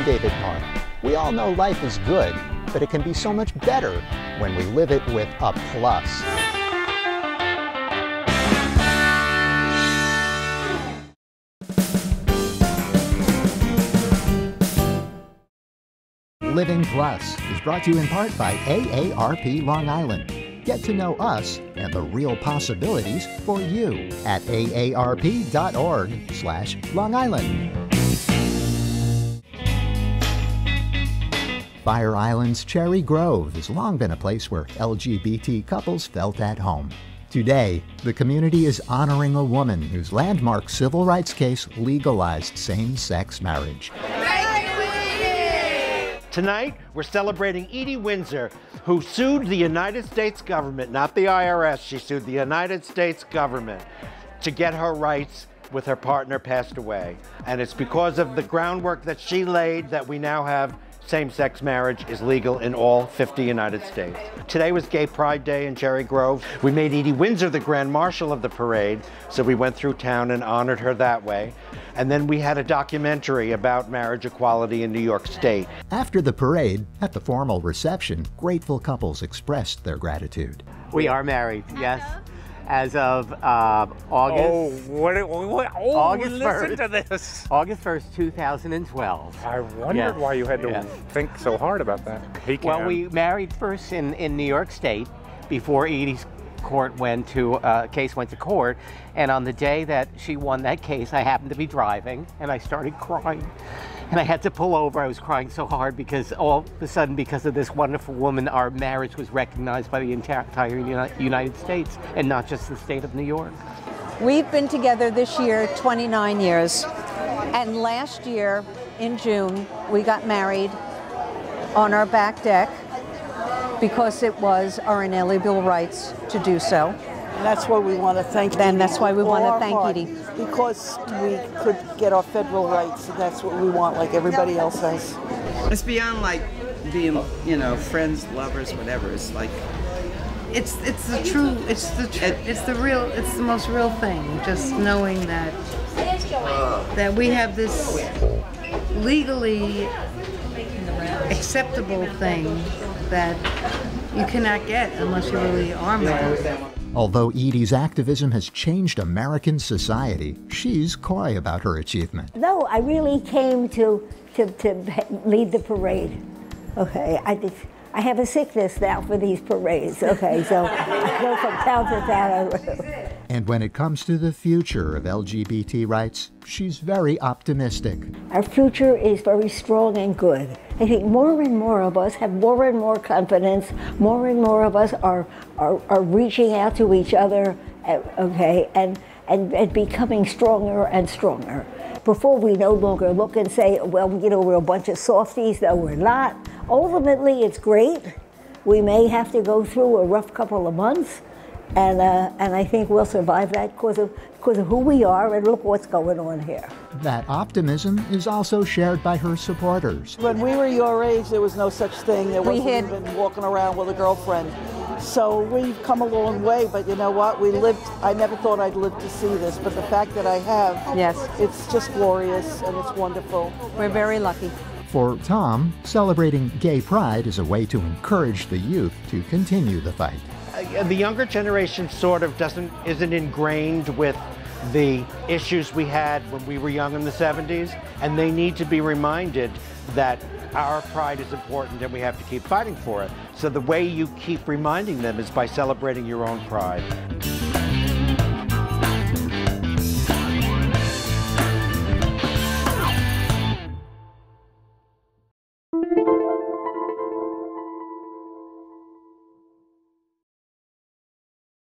I'm David Parr. We all know life is good, but it can be so much better when we live it with a plus. Living Plus is brought to you in part by AARP Long Island. Get to know us and the real possibilities for you at aarp.org slash Long Island. Fire Island's Cherry Grove has long been a place where LGBT couples felt at home. Today, the community is honoring a woman whose landmark civil rights case legalized same sex marriage. Tonight, we're celebrating Edie Windsor, who sued the United States government, not the IRS, she sued the United States government to get her rights with her partner passed away. And it's because of the groundwork that she laid that we now have same-sex marriage is legal in all 50 United States. Today was Gay Pride Day in Cherry Grove. We made Edie Windsor the Grand Marshal of the parade, so we went through town and honored her that way. And then we had a documentary about marriage equality in New York State. After the parade, at the formal reception, grateful couples expressed their gratitude. We are married, yes. As of uh, August. Oh, what, what, oh, August listen 1st. to this. August 1st, 2012. I wondered Yes, why you had to yes. think so hard about that. Well, we married first in, in New York State before Edie's court went to uh, case went to court, and on the day that she won that case, I happened to be driving, and I started crying, and I had to pull over. I was crying so hard because all of a sudden, because of this wonderful woman, our marriage was recognized by the entire United States, and not just the state of New York. We've been together this year 29 years. And last year in June, we got married on our back deck because it was our inalienable rights to do so. And that's why we want to thank And Edie that's why we wanna thank heart, Edie. Because we could get our federal rights, and that's what we want, like everybody else has. It's beyond like being, you know, friends, lovers, whatever. It's like It's it's the true it's the tr- it's the real it's the most real thing. Just knowing that that we have this legally acceptable thing that you cannot get unless you really are married. Although Edie's activism has changed American society, she's coy about her achievement. No, I really came to, to, to lead the parade. Okay, I just, I have a sickness now for these parades. Okay, so I go from town to town. And when it comes to the future of LGBT rights, she's very optimistic. Our future is very strong and good. I think more and more of us have more and more confidence. More and more of us are are, are reaching out to each other. uh, Okay, and, and and becoming stronger and stronger. Before we no longer look and say, well, you know, we're a bunch of softies. No, we're not. Ultimately, it's great. We may have to go through a rough couple of months, and uh, and I think we'll survive that because of because of who we are and look what's going on here. That optimism is also shared by her supporters. When we were your age, there was no such thing. There We wasn't had- even walking around with a girlfriend. So we've come a long way, but you know what? We lived, I never thought I'd live to see this, but the fact that I have, Yes. it's just glorious and it's wonderful. We're very lucky. For Thom, celebrating gay pride is a way to encourage the youth to continue the fight. Uh, the younger generation sort of doesn't isn't ingrained with the issues we had when we were young in the 70s and they need to be reminded that our pride is important and we have to keep fighting for it. So the way you keep reminding them is by celebrating your own pride